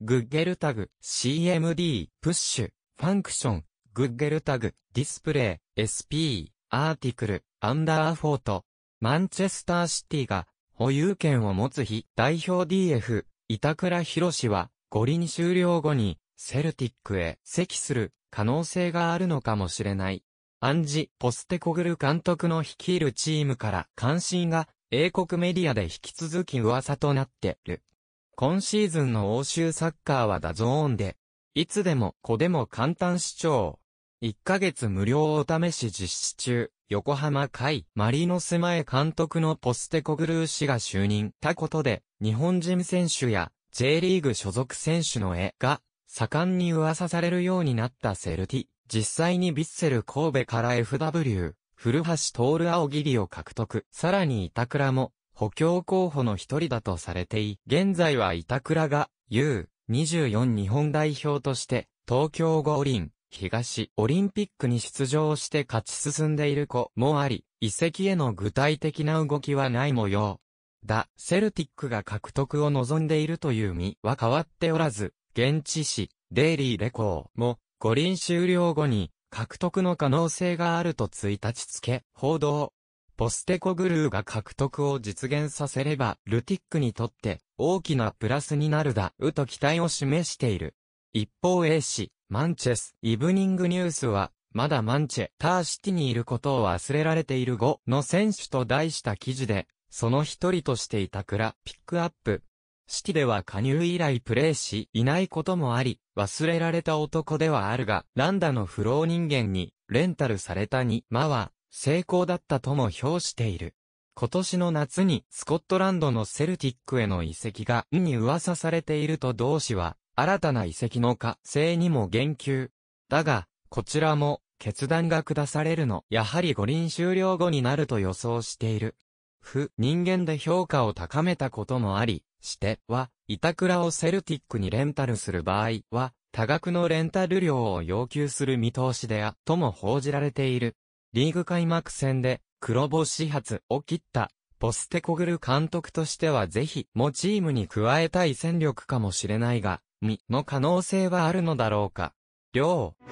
googletag、CMD、push、function、googletag、display、SP、article、under photo、マンチェスターシティが保有権を持つ日、代表 DF、板倉博士は、五輪終了後に、セルティックへ移籍する可能性があるのかもしれない。アンジ・ポステコグル監督の率いるチームから関心が英国メディアで引き続き噂となってる。今シーズンの欧州サッカーは DAZN で、いつでもどこでも簡単視聴。1ヶ月無料お試し実施中、横浜 F・マリノス前監督のポステコグルー氏が就任したことで、日本人選手や J リーグ所属選手の移籍が盛んに噂されるようになったセルティック。実際にヴィッセル神戸から FW、古橋亨梧を獲得。さらに板倉も補強候補の一人だとされてい、現在は板倉が U24 日本代表として東京五輪、東オリンピックに出場して勝ち進んでいる子もあり、移籍への具体的な動きはない模様。だ、セルティックが獲得を望んでいるという身は変わっておらず、現地紙、デイリーレコーも、五輪終了後に、獲得の可能性があると1日付、報道。ポステコグルーが獲得を実現させれば、ルティックにとって大きなプラスになるだ、うと期待を示している。一方 A 氏、マンチェス、イブニングニュースは、まだマンチェ、ターシティにいることを忘れられている5の選手と題した記事で、その一人としていた倉、ピックアップ。シティでは加入以来プレーしいないこともあり、忘れられた男ではあるが、ランダの不老人間に、レンタルされたに、まは、成功だったとも評している。今年の夏にスコットランドのセルティックへの移籍が、に噂されていると同氏は、新たな遺跡の可性にも言及。だが、こちらも、決断が下されるの、やはり五輪終了後になると予想している。不人間で評価を高めたこともあり、しては、板倉をセルティックにレンタルする場合は、多額のレンタル料を要求する見通しであ、とも報じられている。リーグ開幕戦で、黒星発を切った、ポステコグル監督としてはぜひ、もチームに加えたい戦力かもしれないが、み、の可能性はあるのだろうか。りょう。